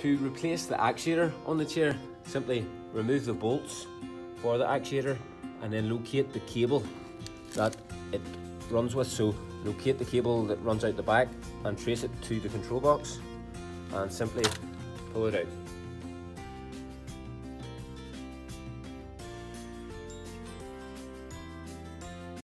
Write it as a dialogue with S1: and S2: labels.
S1: To replace the actuator on the chair, simply remove the bolts for the actuator and then locate the cable that it runs with. So locate the cable that runs out the back and trace it to the control box and simply pull it out.